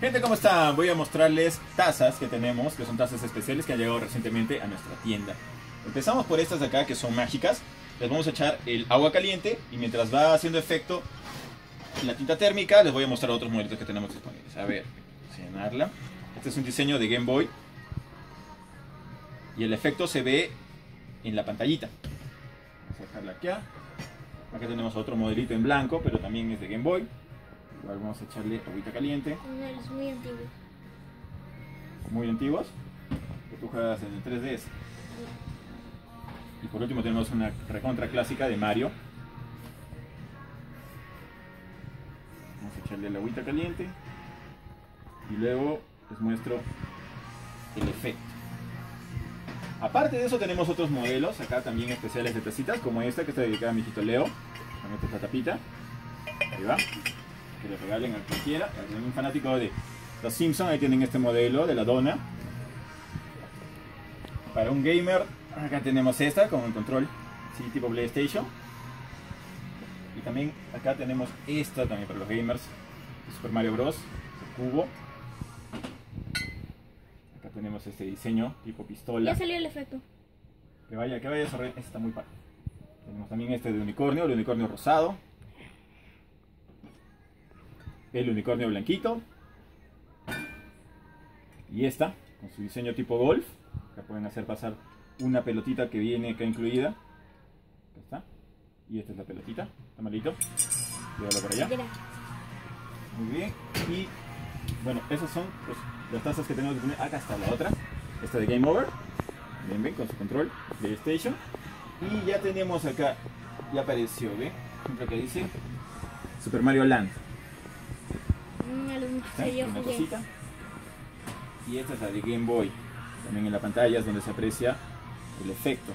Gente, ¿cómo están? Voy a mostrarles tazas que tenemos, que son tazas especiales que han llegado recientemente a nuestra tienda. Empezamos por estas de acá que son mágicas. Les vamos a echar el agua caliente y mientras va haciendo efecto la tinta térmica, les voy a mostrar otros modelitos que tenemos disponibles. A ver, llenarla. Este es un diseño de Game Boy. Y el efecto se ve en la pantallita. Vamos a dejarla acá. Acá tenemos otro modelito en blanco, pero también es de Game Boy. Vamos a echarle agüita caliente. Es muy antiguo. Muy antiguos. Que tú juegas en el 3DS. Y por último tenemos una recontra clásica de Mario. Vamos a echarle la agüita caliente. Y luego les muestro el efecto. Aparte de eso tenemos otros modelos, acá también especiales de tacitas, como esta que está dedicada a mi hijito Leo. Con esta tapita. Ahí va. Que le regalen a cualquiera. Si un fanático de los Simpsons, ahí tienen este modelo de la dona. Para un gamer, acá tenemos esta con el control, sí, tipo PlayStation. Y también acá tenemos esta también para los gamers, Super Mario Bros. El cubo. Acá tenemos este diseño tipo pistola. Ya salió el efecto. Que vaya, que vaya a desarrollar. Este está muy padre. Tenemos también este de unicornio, el unicornio rosado. El unicornio blanquito. Y esta, con su diseño tipo golf. Acá pueden hacer pasar una pelotita que viene acá incluida. Acá está. Y esta es la pelotita. Está malito. Llévalo para allá. Muy bien. Y bueno, esas son pues, las tazas que tenemos que poner. Acá está la otra. Esta de Game Over. Bien, bien, con su control PlayStation. Y ya tenemos acá, ya apareció, ¿ve? Ejemplo que dice Super Mario Land. Mm, cosita. Y esta es la de Game Boy. También en la pantalla es donde se aprecia el efecto.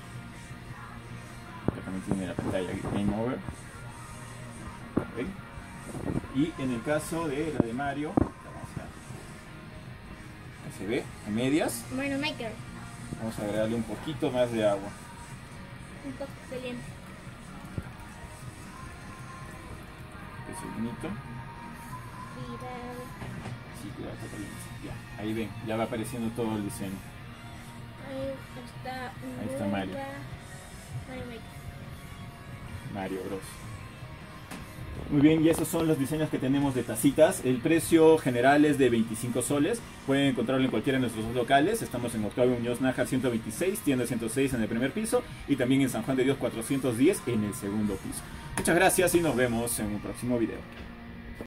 Acá también tiene la pantalla Game Over. Y en el caso de la de Mario, vamos a- se ve a medias. Mario Maker. Vamos a agregarle un poquito más de agua. Un poco caliente. Bonito. Cuidado. Sí. Ya, ahí ven, ya va apareciendo todo el diseño. Ahí está. Ahí está Mario. Mario. Mario Bros. Muy bien, y esos son los diseños que tenemos de tacitas. El precio general es de 25 soles. Pueden encontrarlo en cualquiera de nuestros dos locales. Estamos en Octavio Muñoz Nájar 126, tienda 106 en el primer piso y también en San Juan de Dios 410 en el segundo piso. Muchas gracias y nos vemos en un próximo video.